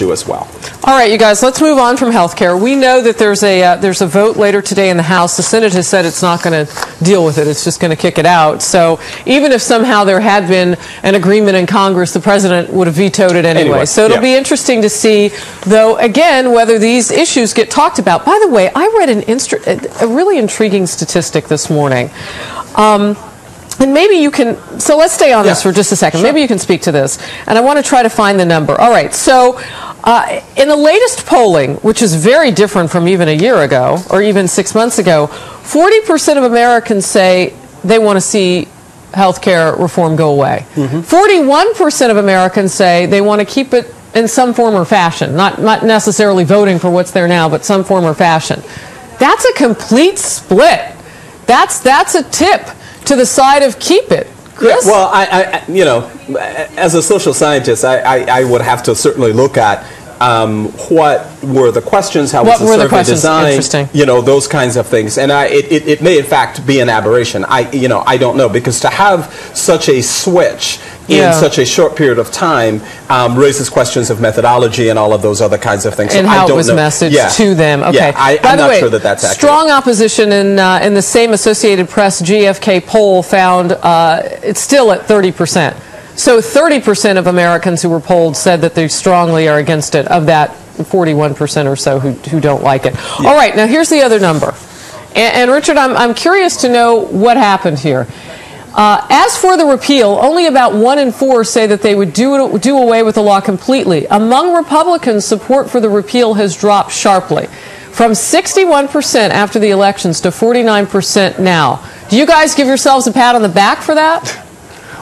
issue as well. All right, you guys, let's move on from health care. We know that there's a uh, there's a vote later today in the House. The Senate has said it's not going to deal with it. It's just going to kick it out. So even if somehow there had been an agreement in Congress, the president would have vetoed it anyway. Anyway, so it'll yeah. be interesting to see, though, again, whether these issues get talked about. By the way, I read an a really intriguing statistic this morning. Um, and maybe you can, so let's stay on this for just a second. Maybe you can speak to this. And I want to try to find the number. All right, so uh, in the latest polling, which is very different from even a year ago or even six months ago, 40% of Americans say they want to see health care reform go away. 41% of Americans say they want to keep it in some form or fashion, not, not necessarily voting for what's there now, but some form or fashion. That's a complete split. That's, that's a tip to the side of keep it. Chris? Well, I, I, I- you know, as a social scientist, I, I, I would have to certainly look at um, what were the questions, how What was the the survey questions? designed, you know, those kinds of things. And I, it, it, it may in fact be an aberration. I, you know, I don't know because to have such a switch in Yeah. such a short period of time um, raises questions of methodology and all of those other kinds of things. And I how it don't was know. messaged Yeah. to them. Okay. Yeah, I, By I'm the not way, sure that that's accurate. strong opposition in uh, in the same Associated Press GFK poll found uh, it's still at 30 percent. So 30 percent of Americans who were polled said that they strongly are against it. Of that, 41 percent or so who who don't like it. All right. Now here's the other number. And, and Richard, I'm I'm curious to know what happened here. Uh, as for the repeal, only about one in four say that they would do, do away with the law completely. Among Republicans, support for the repeal has dropped sharply from 61% after the elections to 49% now. Do you guys give yourselves a pat on the back for that?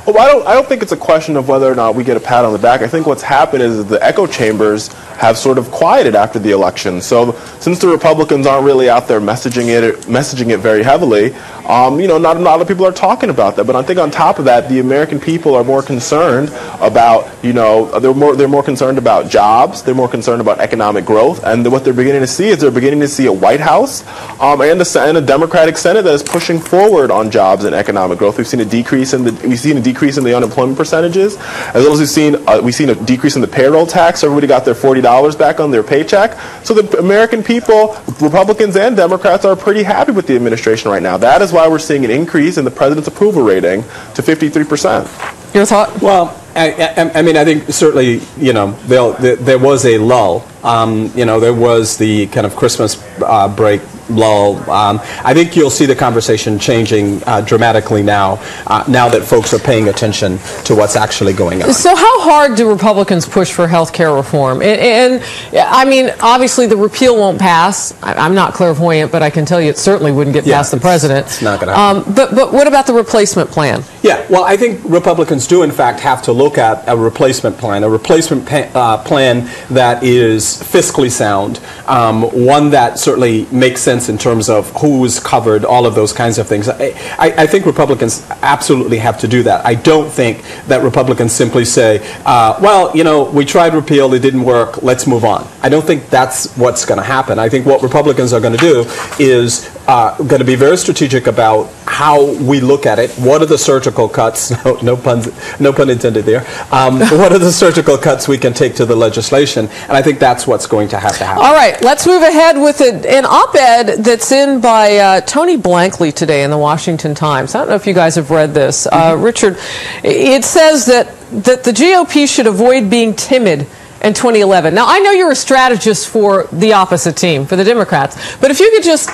Well, I don't, I don't think it's a question of whether or not we get a pat on the back. I think what's happened is the echo chambers have sort of quieted after the election. So since the Republicans aren't really out there messaging it, messaging it very heavily, um, you know, not a lot of people are talking about that. But I think on top of that, the American people are more concerned about, you know, they're more they're more concerned about jobs. They're more concerned about economic growth. And what they're beginning to see is they're beginning to see a White House um, and, a, and a Democratic Senate that is pushing forward on jobs and economic growth. We've seen a decrease in the we've seen a decrease in the unemployment percentages, as well as we've seen uh, we've seen a decrease in the payroll tax. Everybody got their forty dollars back on their paycheck. So the American people, Republicans and Democrats, are pretty happy with the administration right now. That is why we're seeing an increase in the president's approval rating to fifty three percent. Your thought? Well, I, I, I mean, I think certainly, you know, there, there, there was a lull. Um, you know, there was the kind of Christmas uh, break lull. Um, I think you'll see the conversation changing uh, dramatically now, uh, now that folks are paying attention to what's actually going on. So, how hard do Republicans push for health care reform? And, and I mean, obviously, the repeal won't pass. I, I'm not clairvoyant, but I can tell you it certainly wouldn't get Yeah, past the president. it's not gonna happen. Um, but, but what about the replacement plan? Yeah, well, I think Republicans do, in fact, have to look at a replacement plan, a replacement pa- uh, plan that is fiscally sound, um, one that certainly makes sense in terms of who's covered, all of those kinds of things. I, I, I think Republicans absolutely have to do that. I don't think that Republicans simply say, uh, well, you know, we tried repeal, it didn't work, let's move on. I don't think that's what's going to happen. I think what Republicans are going to do is uh, going to be very strategic about how we look at it. What are the surgical cuts? No, no puns, no pun intended there. Um, what are the surgical cuts we can take to the legislation? And I think that's what's going to have to happen. All right, let's move ahead with an op-ed that's in by uh, Tony Blankley today in the Washington Times. I don't know if you guys have read this, uh, Richard. It says that that the GOP should avoid being timid in 2011. Now, I know you're a strategist for the opposite team, for the Democrats, but if you could just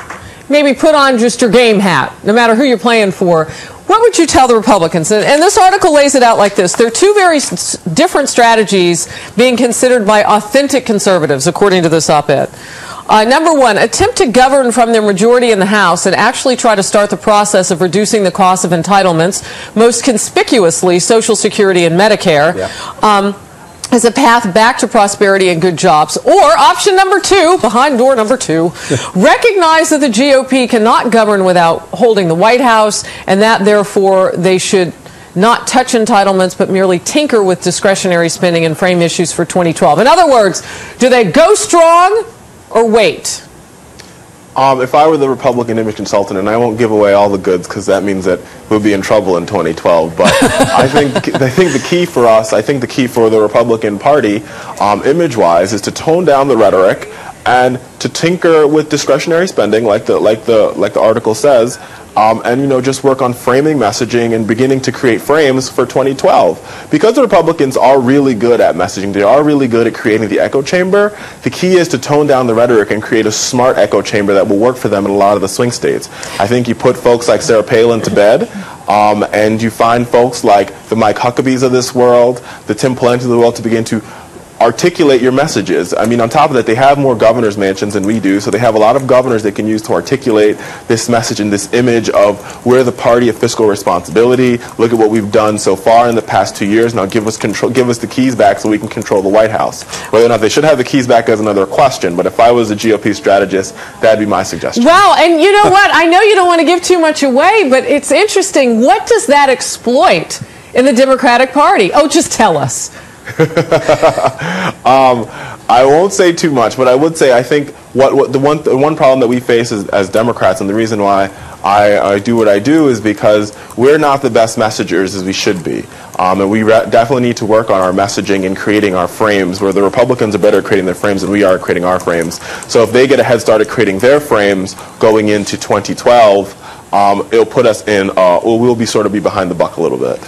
maybe put on just your game hat, no matter who you're playing for. What would you tell the Republicans? And, and this article lays it out like this. There are two very s- different strategies being considered by authentic conservatives, according to this op ed. Uh, number one, attempt to govern from their majority in the House and actually try to start the process of reducing the cost of entitlements, most conspicuously Social Security and Medicare. Yeah. Um, as a path back to prosperity and good jobs. Or option number two, behind door number two, recognize that the GOP cannot govern without holding the White House, and that therefore they should not touch entitlements but merely tinker with discretionary spending and frame issues for 2012. In other words, do they go strong or wait? Um, if I were the Republican image consultant, and I won't give away all the goods because that means that we'll be in trouble in 2012. But I think I think the key for us, I think the key for the Republican Party, um, image-wise, is to tone down the rhetoric and to tinker with discretionary spending, like the like the like the article says, um, and you know just work on framing messaging and beginning to create frames for 2012. Because the Republicans are really good at messaging, they are really good at creating the echo chamber. The key is to tone down the rhetoric and create a smart echo chamber that will work for them in a lot of the swing states. I think you put folks like Sarah Palin to bed. Um, and you find folks like the Mike Huckabees of this world, the Tim Pawlenty of the world to begin to articulate your messages. I mean, on top of that, they have more governor's mansions than we do, so they have a lot of governors they can use to articulate this message and this image of we're the party of fiscal responsibility. Look at what we've done so far in the past two years. Now give us control, give us the keys back so we can control the White House. Whether or not they should have the keys back is another question. But if I was a GOP strategist, that'd be my suggestion. Well, and you know what? I know you don't want to give too much away, but it's interesting. What does that exploit in the Democratic Party? Oh, just tell us. um, I won't say too much, but I would say I think what, what the one the one problem that we face as, as Democrats, and the reason why I, I, do what I do is because we're not the best messengers as we should be, um, and we definitely need to work on our messaging and creating our frames. Where the Republicans are better at creating their frames than we are at creating our frames. So if they get a head start at creating their frames going into 2012, um, it'll put us in. Uh, we'll be sort of be behind the buck a little bit.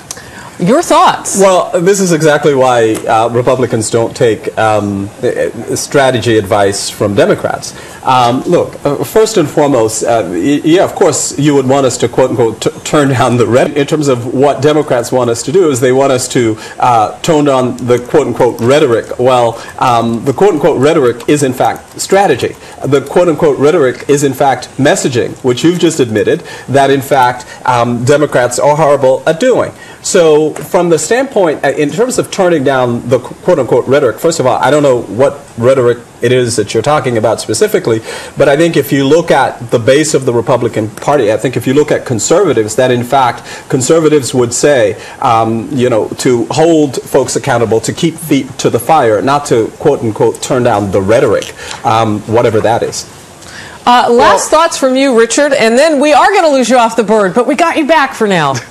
Your thoughts? Well, this is exactly why uh, Republicans don't take um, strategy advice from Democrats. Um, look, uh, first and foremost, uh, yeah, of course, you would want us to quote unquote turn down the rhetoric. In terms of what Democrats want us to do, is they want us to uh, tone down the quote unquote rhetoric. Well, um, the quote unquote rhetoric is in fact strategy. The quote unquote rhetoric is in fact messaging, which you've just admitted that in fact um, Democrats are horrible at doing. So, from the standpoint, uh, in terms of turning down the quote unquote rhetoric, first of all, I don't know what rhetoric it is that you're talking about specifically, but I think if you look at the base of the Republican Party, I think if you look at conservatives, that in fact conservatives would say, um, you know, to hold folks accountable, to keep feet to the fire, not to quote unquote turn down the rhetoric, um, whatever that is. Uh, last well, thoughts from you, Richard, and then we are going to lose you off the bird, but we got you back for now.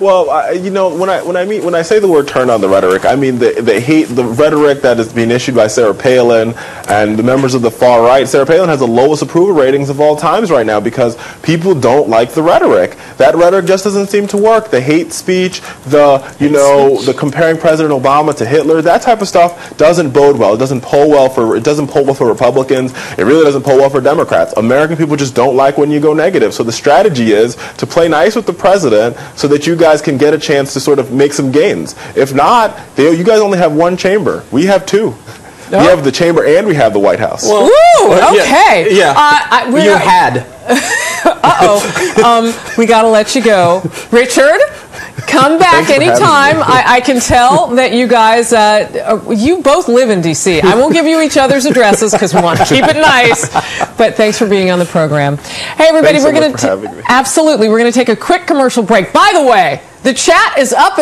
Well, I, you know, when I when I mean when I say the word "turn on the rhetoric," I mean the the hate, the rhetoric that is being issued by Sarah Palin and the members of the far right. Sarah Palin has the lowest approval ratings of all times right now because people don't like the rhetoric. That rhetoric just doesn't seem to work. The hate speech, the you know, the comparing President Obama to Hitler, that type of stuff doesn't bode well. It doesn't poll well for it doesn't poll well for Republicans. It really doesn't poll well for Democrats. American people just don't like when you go negative. So the strategy is to play nice with the president so that you guys guys can get a chance to sort of make some gains. If not, they, you guys only have one chamber. We have two. We have the chamber and we have the White House. Well, Ooh, okay. Yeah. yeah. Uh, I, you had. uh oh. Um, we got to let you go. Richard? Come back anytime. I, I, can tell that you guys, uh, uh you both live in D.C. I won't give you each other's addresses because we want to keep it nice. But thanks for being on the program. Hey, everybody, thanks we're so going to absolutely. We're going to take a quick commercial break. By the way, the chat is up and